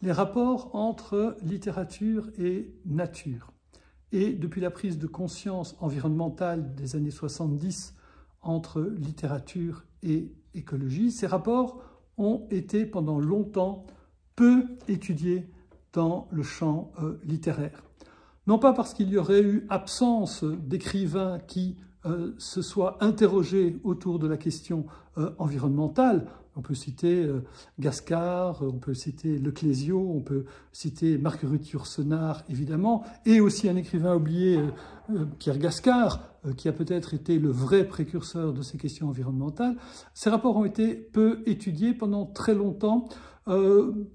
les rapports entre littérature et nature. Et depuis la prise de conscience environnementale des années 70 entre littérature et écologie, ces rapports ont été pendant longtemps peu étudiés dans le champ euh, littéraire. Non pas parce qu'il y aurait eu absence d'écrivains qui euh, se soient interrogés autour de la question euh, environnementale, on peut citer euh, Gascard, on peut citer Leclésio, on peut citer Marguerite Yourcenar, évidemment, et aussi un écrivain oublié, Pierre Gascard, qui a peut-être été le vrai précurseur de ces questions environnementales. Ces rapports ont été peu étudiés pendant très longtemps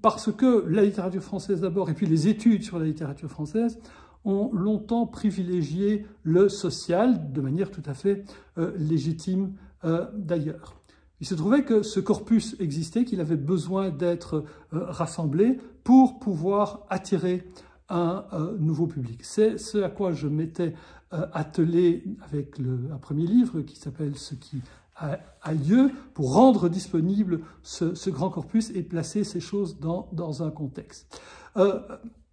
parce que la littérature française d'abord, et puis les études sur la littérature française, ont longtemps privilégié le social de manière tout à fait légitime d'ailleurs. Il se trouvait que ce corpus existait, qu'il avait besoin d'être euh, rassemblé pour pouvoir attirer un euh, nouveau public. C'est ce à quoi je m'étais euh, attelé avec un premier livre qui s'appelle Ce qui a, lieu, pour rendre disponible ce, grand corpus et placer ces choses dans, un contexte.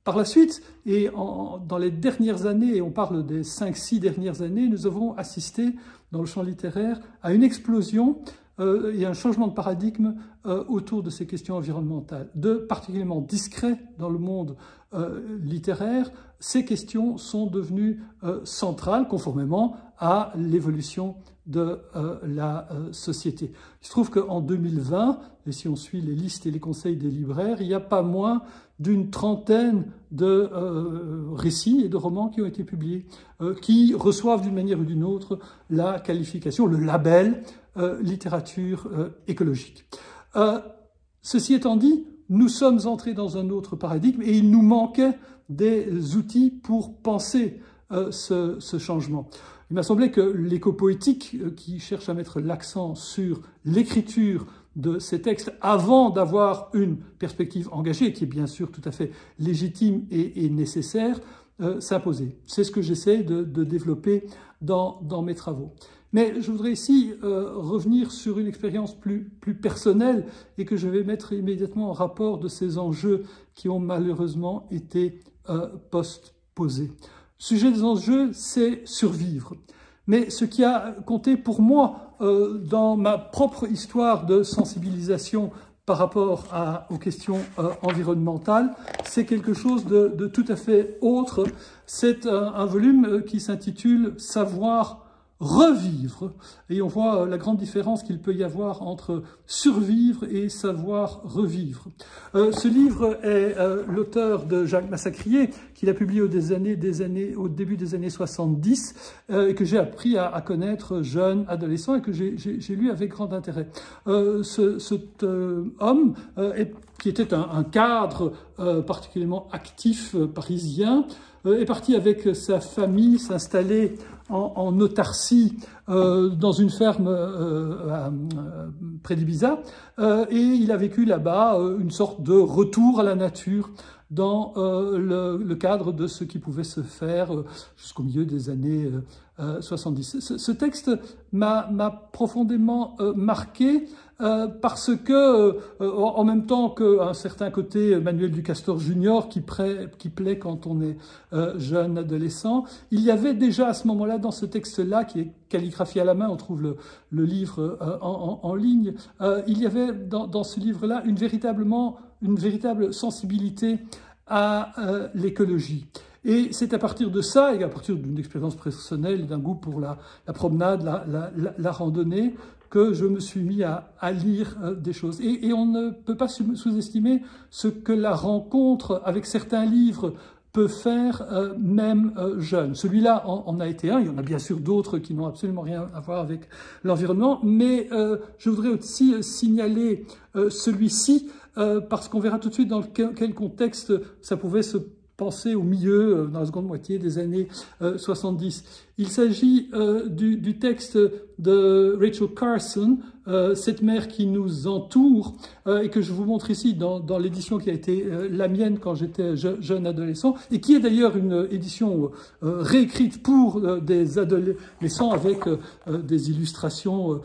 Par la suite, et dans les dernières années, et on parle des 5-6 dernières années, nous avons assisté dans le champ littéraire à une explosion euh, a un changement de paradigme euh, autour de ces questions environnementales. De particulièrement discret dans le monde euh, littéraire, ces questions sont devenues centrales conformément à l'évolution de la société. Il se trouve qu'en 2020, et si on suit les listes et les conseils des libraires, il n'y a pas moins d'une trentaine de récits et de romans qui ont été publiés, qui reçoivent d'une manière ou d'une autre la qualification, le label euh, littérature euh, écologique. Euh, ceci étant dit, nous sommes entrés dans un autre paradigme et il nous manquait des outils pour penser ce, ce, changement. Il m'a semblé que l'éco-poétique, qui cherche à mettre l'accent sur l'écriture de ces textes avant d'avoir une perspective engagée, qui est bien sûr tout à fait légitime et, nécessaire, euh, s'imposait. C'est ce que j'essaie de, développer dans, dans mes travaux. Mais je voudrais ici euh, revenir sur une expérience plus, plus personnelle et que je vais mettre immédiatement en rapport de ces enjeux qui ont malheureusement été euh, post-posés. Sujet des enjeux, c'est survivre. Mais ce qui a compté pour moi euh, dans ma propre histoire de sensibilisation par rapport aux questions euh, environnementales, c'est quelque chose de, tout à fait autre. C'est un, un volume euh, qui s'intitule Savoir revivre. Et on voit euh, la grande différence qu'il peut y avoir entre survivre et savoir revivre. Euh, ce livre est euh, l'auteur de Jacques Massacrier, qu'il a publié au, des années, des années, au début des années 70, et que j'ai appris à, à, connaître jeune, adolescent, et que j'ai lu avec grand intérêt. Ce, cet homme, est, qui était un cadre particulièrement actif parisien, est parti avec sa famille s'installer en, autarcie euh, dans une ferme euh, euh, près d'Ibiza, et il a vécu là-bas une sorte de retour à la nature dans le, cadre de ce qui pouvait se faire jusqu'au milieu des années 70. Ce, texte m'a profondément marqué euh, parce que, euh, en même temps qu'un certain côté Manuel Ducastor Junior qui, plaît quand on est euh, jeune adolescent, il y avait déjà à ce moment-là, dans ce texte-là, qui est calligraphié à la main, on trouve le, livre en, ligne, il y avait dans, dans ce livre-là une, une véritable sensibilité à l'écologie. Et c'est à partir de ça, et à partir d'une expérience personnelle, d'un goût pour la, promenade, la, randonnée, que je me suis mis à, lire euh, des choses. Et, et, on ne peut pas sous-estimer ce que la rencontre avec certains livres peut faire euh, même euh, jeune. Celui-là en, a été un, il y en a bien sûr d'autres qui n'ont absolument rien à voir avec l'environnement, mais euh, je voudrais aussi signaler celui-ci, parce qu'on verra tout de suite dans quel contexte ça pouvait se penser au milieu, euh, dans la seconde moitié des années 70. Euh, Il s'agit euh, du, texte de Rachel Carson, cette mère qui nous entoure, et que je vous montre ici dans, dans l'édition qui a été la mienne quand j'étais jeune adolescent, et qui est d'ailleurs une édition réécrite pour des adolescents avec des illustrations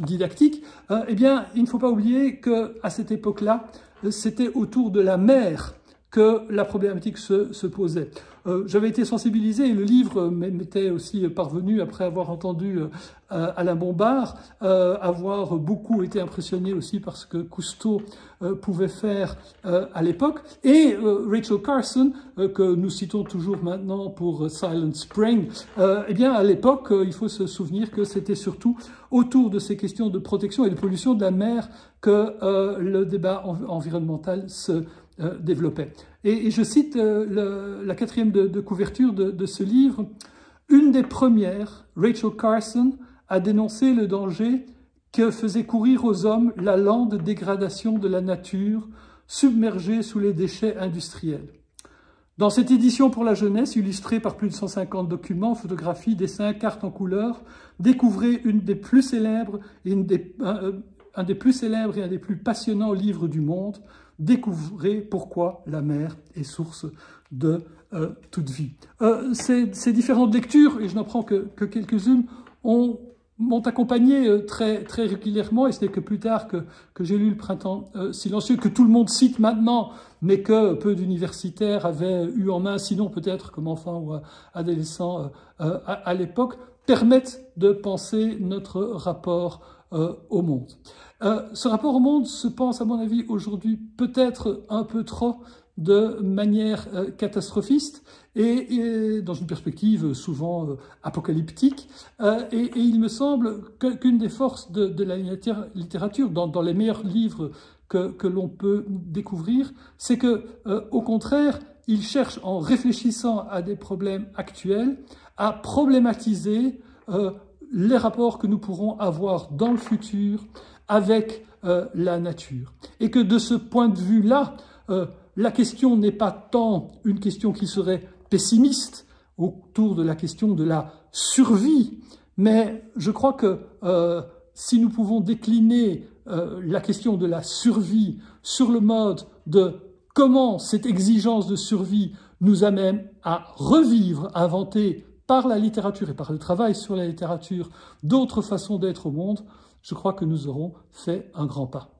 didactiques. eh bien, il ne faut pas oublier qu'à cette époque-là, c'était autour de la mer que la problématique se, posait. Euh, j'avais été sensibilisé, et le livre m'était aussi parvenu après avoir entendu euh, Alain Bombard, euh, avoir beaucoup été impressionné aussi par ce que Cousteau pouvait faire à l'époque, et Rachel Carson, que nous citons toujours maintenant pour Silent Spring, eh bien à l'époque, il faut se souvenir que c'était surtout autour de ces questions de protection et de pollution de la mer que le débat environnemental se euh, développait. Et, je cite euh, la quatrième de, couverture de, ce livre. Une des premières, Rachel Carson, a dénoncé le danger que faisait courir aux hommes la lente dégradation de la nature submergée sous les déchets industriels. Dans cette édition pour la jeunesse, illustrée par plus de 150 documents, photographies, dessins, cartes en couleur, découvrez une un, un, des plus célèbres et un des plus passionnants livres du monde, découvrez pourquoi la mer est source de euh, toute vie. Euh, ces, différentes lectures, et je n'en prends que, quelques-unes, m'ont accompagné euh, très, très régulièrement, et ce n'est que plus tard que, j'ai lu Le Printemps silencieux, que tout le monde cite maintenant, mais que peu d'universitaires avaient eu en main, sinon peut-être comme enfant ou adolescent à l'époque, permettent de penser notre rapport au monde. Euh, ce rapport au monde se pense, à mon avis, aujourd'hui peut-être un peu trop de manière euh, catastrophiste et, dans une perspective souvent euh, apocalyptique. Et, il me semble qu'une des forces de, la littérature, dans, les meilleurs livres que, l'on peut découvrir, c'est que, au contraire, il cherche, en réfléchissant à des problèmes actuels, à problématiser les rapports que nous pourrons avoir dans le futur avec euh, la nature. Et que de ce point de vue-là, euh, la question n'est pas tant une question qui serait pessimiste autour de la question de la survie, mais je crois que euh, si nous pouvons décliner la question de la survie sur le mode de comment cette exigence de survie nous amène à revivre, à inventer par la littérature et par le travail sur la littérature d'autres façons d'être au monde, je crois que nous aurons fait un grand pas.